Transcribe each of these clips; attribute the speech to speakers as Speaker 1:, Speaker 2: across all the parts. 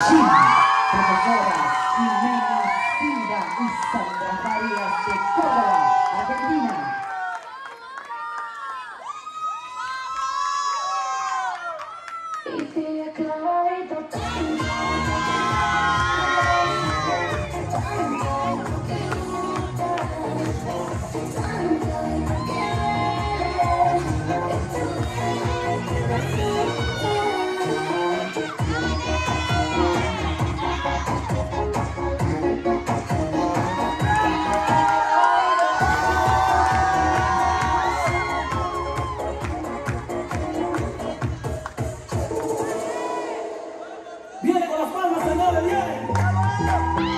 Speaker 1: Sí, profesora Jimena Silva Isandra Farías de Córdoba, Argentina.
Speaker 2: Bye.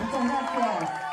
Speaker 1: 你总算出。